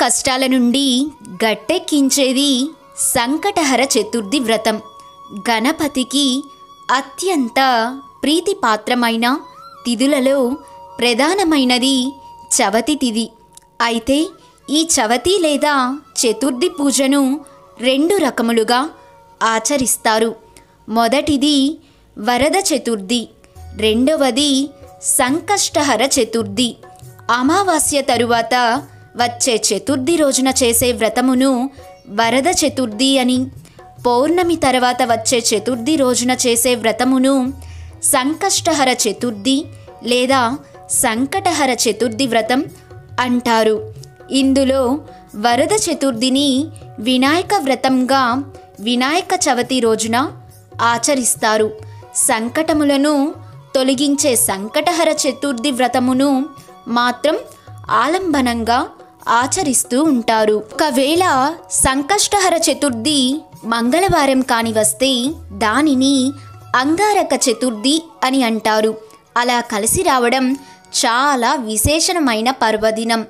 కష్టాల నుండి గట్టెక్కించేది సంకటహర చతుర్థి వ్రతం. గణపతికి అత్యంత ప్రీతిపాత్రమైన తిథులలో ప్రధానమైనది చవతి తిథి. అయితే ఈ చవతి లేదా చతుర్థి పూజను రెండు రకములుగా ఆచరిస్తారు. మొదటిది వరద చతుర్థి రెండవది సంకష్టహర చతుర్థి. అమావాస్య తరువాత వచ్చే చతుర్థి రోజున చేసే వ్రతమును వరద చతుర్థి అని పౌర్ణమి తర్వాత వచ్చే చతుర్థి రోజున చేసే వ్రతమును సంకష్టహర చతుర్థి లేదా సంకటహర చతుర్థి వ్రతం అంటారు. ఇందులో వరద చతుర్థిని వినాయక వ్రతంగా వినాయక చవితి రోజున ఆచరిస్తారు. సంకటములను తొలగించే సంకటహర చతుర్థి వ్రతమును మాత్రం ఆలంబనంగా ఆచరిస్తూ ఉంటారు. ఒకవేళ సంకష్టహర చతుర్థి మంగళవారం కాని వస్తే దానిని అంగారక చతుర్థి అని అంటారు. అలా కలిసి రావడం చాలా విశేషమైన పర్వదినం.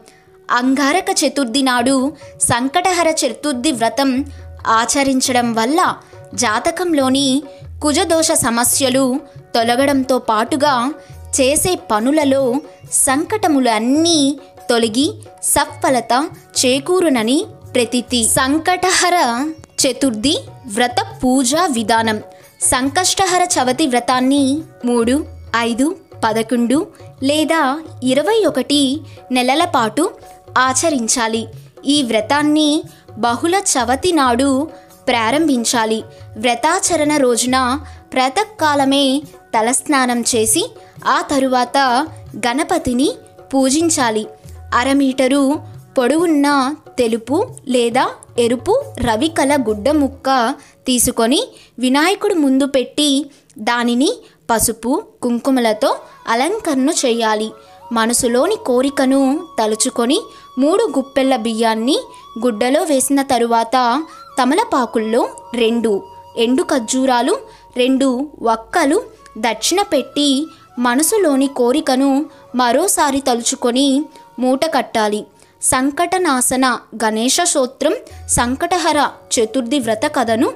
అంగారక చతుర్థి నాడు సంకటహర చతుర్థి వ్రతం ఆచరించడం వల్ల జాతకంలోని కుజదోష సమస్యలు తొలగడంతో పాటుగా చేసే పనులలో సంకటములు అన్నీ తొలగి సఫలత చేకూరునని ప్రతితి. సంకటహర చతుర్థి వ్రత పూజా విధానం. సంకష్టహర చవతి వ్రతాన్ని మూడు ఐదు పదకొండు లేదా ఇరవై ఒకటి నెలల పాటు ఆచరించాలి. ఈ వ్రతాన్ని బహుళ చవతి నాడు ప్రారంభించాలి. వ్రతాచరణ రోజున ప్రాతకాలమే తలస్నానం చేసి ఆ తరువాత గణపతిని పూజించాలి. అర మీటరు పొడవున్న తెలుపు లేదా ఎరుపు రవికల గుడ్డ ముక్క తీసుకొని వినాయకుడు ముందు పెట్టి దానిని పసుపు కుంకుమలతో అలంకరణ చేయాలి. మనసులోని కోరికను తలుచుకొని మూడు గుప్పెళ్ళ బియ్యాన్ని గుడ్డలో వేసిన తరువాత తమలపాకుల్లో రెండు ఎండు ఖర్జూరాలు రెండు వక్కలు దక్షిణ పెట్టి మనసులోని కోరికను మరోసారి తలుచుకొని మూట కట్టాలి. సంకటనాశన గణేష సూత్రం సంకటహర చతుర్థి వ్రత కథను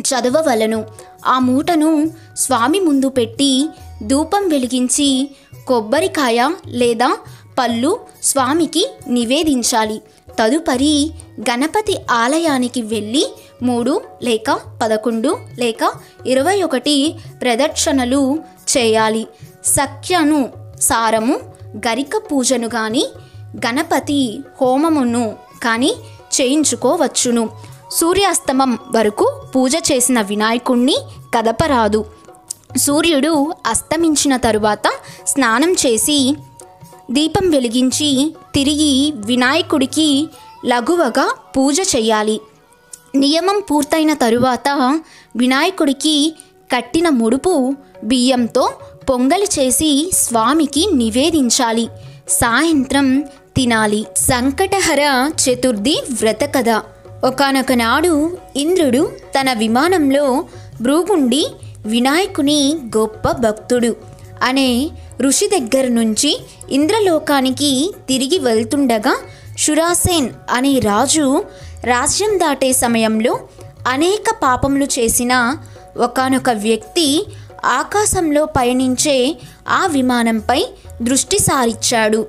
చదవవలను. ఆ మూటను స్వామి ముందు పెట్టి ధూపం వెలిగించి కొబ్బరికాయ లేదా పళ్ళు స్వామికి నివేదించాలి. తదుపరి గణపతి ఆలయానికి వెళ్ళి మూడు లేక పదకొండు లేక ఇరవై ఒకటి ప్రదక్షిణలు చేయాలి. సఖ్యను సారము గరిక పూజను కానీ గణపతి హోమమును కానీ చేయించుకోవచ్చును. సూర్యాస్తమం వరకు పూజ చేసిన వినాయకుణ్ణి కదపరాదు. సూర్యుడు అస్తమించిన తరువాత స్నానం చేసి దీపం వెలిగించి తిరిగి వినాయకుడికి లఘువగా పూజ చేయాలి. నియమం పూర్తయిన తరువాత వినాయకుడికి కట్టిన ముడుపు బియ్యంతో పొంగలి చేసి స్వామికి నివేదించాలి. సాయంత్రం తినాలి. సంకటహర చతుర్థి వ్రత కథ. ఒకనొక నాడు ఇంద్రుడు తన విమానంలో భ్రూగుండి వినాయకుని గొప్ప భక్తుడు అనే ఋషి దగ్గర నుంచి ఇంద్రలోకానికి తిరిగి వెళ్తుండగా షురాసేన్ అనే రాజు రాజ్యం దాటే సమయంలో అనేక పాపములు చేసిన ఒకానొక వ్యక్తి ఆకాశంలో పయనించే ఆ విమానంపై దృష్టి సారిచ్చాడు.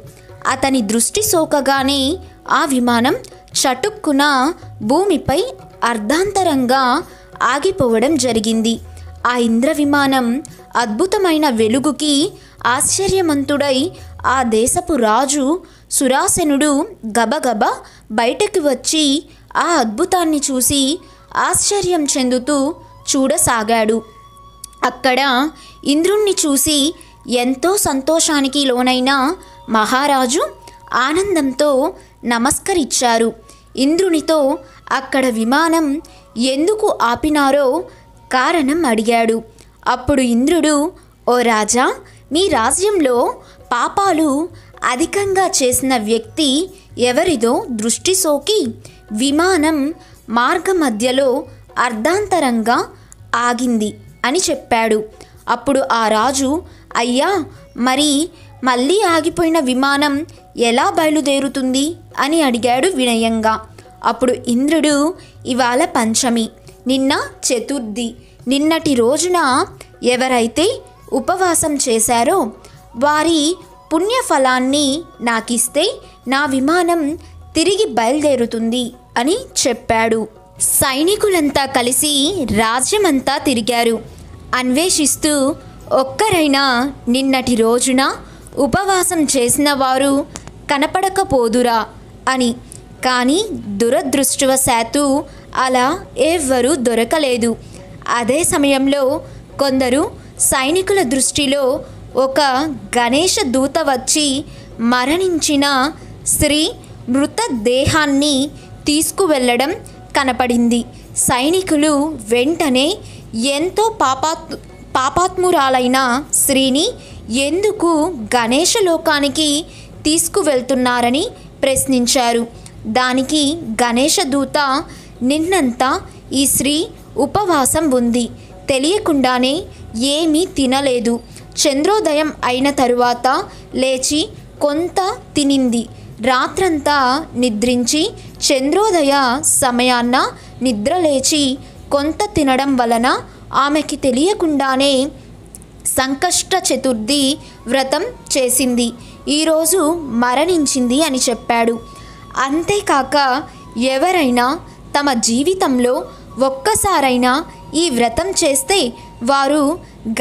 అతని దృష్టి సోకగానే ఆ విమానం చటుక్కున భూమిపై అర్ధాంతరంగా ఆగిపోవడం జరిగింది. ఆ ఇంద్ర విమానం అద్భుతమైన వెలుగుకి ఆశ్చర్యమంతుడై ఆ దేశపు రాజు సురాసనుడు గబగబ బయటకు వచ్చి ఆ అద్భుతాన్ని చూసి ఆశ్చర్యం చెందుతూ చూడసాగాడు. అక్కడ ఇంద్రుణ్ణి చూసి ఎంతో సంతోషానికి లోనైన మహారాజు ఆనందంతో నమస్కరించారు ఇంద్రునితో అక్కడ విమానం ఎందుకు ఆపినారో కారణం అడిగాడు. అప్పుడు ఇంద్రుడు ఓ రాజా మీ రాజ్యంలో పాపాలు అధికంగా చేసిన వ్యక్తి ఎవరిదో దృష్టి సోకి విమానం మార్గ మధ్యలో అర్ధాంతరంగా ఆగింది. అని చెప్పాడు. అప్పుడు ఆ రాజు అయ్యా మరి మళ్ళీ ఆగిపోయిన విమానం ఎలా బయలుదేరుతుంది? అని అడిగాడు వినయంగా. అప్పుడు ఇంద్రుడు ఇవాళ పంచమి నిన్న చతుర్థి నిన్నటి రోజున ఎవరైతే ఉపవాసం చేశారో వారి పుణ్యఫలాన్ని నాకిస్తే నా విమానం తిరిగి బయలుదేరుతుంది అని చెప్పాడు. సైనికులంతా కలిసి రాజ్యమంతా తిరిగారు. అన్వేషిస్తూ ఒక్కరైనా నిన్నటి రోజున ఉపవాసం చేసిన వారు కనపడకపోదురా అని. కానీ దురదృష్టవశాత్తు అలా ఎవ్వరూ దొరకలేదు. అదే సమయంలో కొందరు సైనికుల దృష్టిలో ఒక గణేష దూత వచ్చి మరణించిన స్త్రీ మృతదేహాన్ని తీసుకువెళ్ళడం కనపడింది. సైనికులు వెంటనే ఎంతో పాపాత్ పాపాత్మురాలైన స్త్రీని ఎందుకు గణేష లోకానికి తీసుకువెళ్తున్నారని ప్రశ్నించారు. దానికి గణేష దూత నిన్నంతా ఈ స్త్రీ ఉపవాసం ఉంది. తెలియకుండానే ఏమీ తినలేదు. చంద్రోదయం అయిన తరువాత లేచి కొంత తినింది. రాత్రంతా నిద్రించి చంద్రోదయ సమయాన్న నిద్రలేచి కొంత తినడం వలన ఆమెకి తెలియకుండానే సంకష్ట చతుర్థి వ్రతం చేసింది. ఈరోజు మరణించింది అని చెప్పాడు. అంతేకాక ఎవరైనా తమ జీవితంలో ఒక్కసారైనా ఈ వ్రతం చేస్తే వారు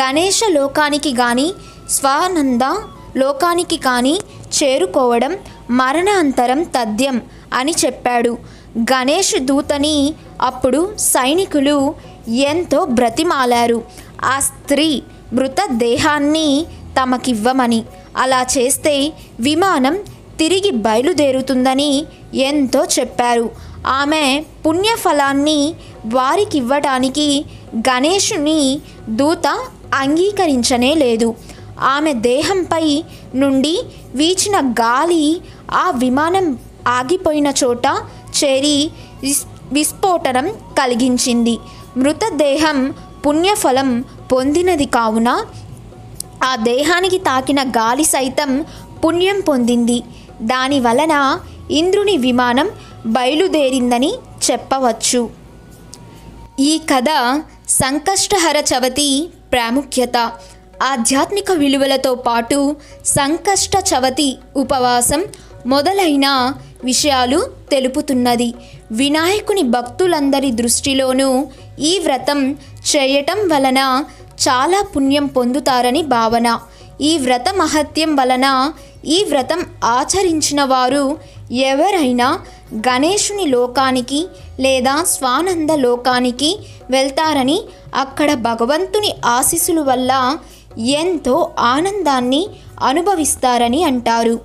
గణేష లోకానికి కానీ స్వానంద లోకానికి కానీ చేరుకోవడం మరణాంతరం తథ్యం అని చెప్పాడు. గణేష్ దూతని అప్పుడు సైనికులు ఎంతో బ్రతిమాలారు. ఆ స్త్రీ మృతదేహాన్ని తమకివ్వమని అలా చేస్తే విమానం తిరిగి బయలుదేరుతుందని ఎంతో చెప్పారు. ఆమె పుణ్యఫలాన్ని వారికివ్వటానికి గణేషుని దూత అంగీకరించనే లేదు. ఆమె దేహంపై నుండి వీచిన గాలి ఆ విమానం ఆగిపోయిన చోట చేరి విస్- విస్ఫోటనం కలిగించింది. మృతదేహం పుణ్యఫలం పొందినది కావున ఆ దేహానికి తాకిన గాలి సైతం పుణ్యం పొందింది. దాని వలన ఇంద్రుని విమానం బయలుదేరిందని చెప్పవచ్చు. ఈ కథ సంకష్టహర చవతి ప్రాముఖ్యత. ఆధ్యాత్మిక విలువలతో పాటు సంకష్ట చవతి ఉపవాసం మొదలైన విషయాలు తెలుపుతున్నది. వినాయకుని భక్తులందరి దృష్టిలోనూ ఈ వ్రతం చేయటం వలన చాలా పుణ్యం పొందుతారని భావన. ఈ వ్రత మహత్యం వలన ఈ వ్రతం ఆచరించిన వారు ఎవరైనా గణేశుని లోకానికి లేదా స్వానంద లోకానికి వెళ్తారని అక్కడ భగవంతుని ఆశీస్సుల వల్ల ఎంతో ఆనందాన్ని అనుభవిస్తారని అంటారు.